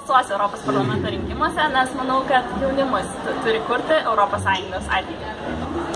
balsuosiu Europos parlamento rinkimuose, nes manau, kad jaunimas turi kurti Europos Sąjungos ateitį.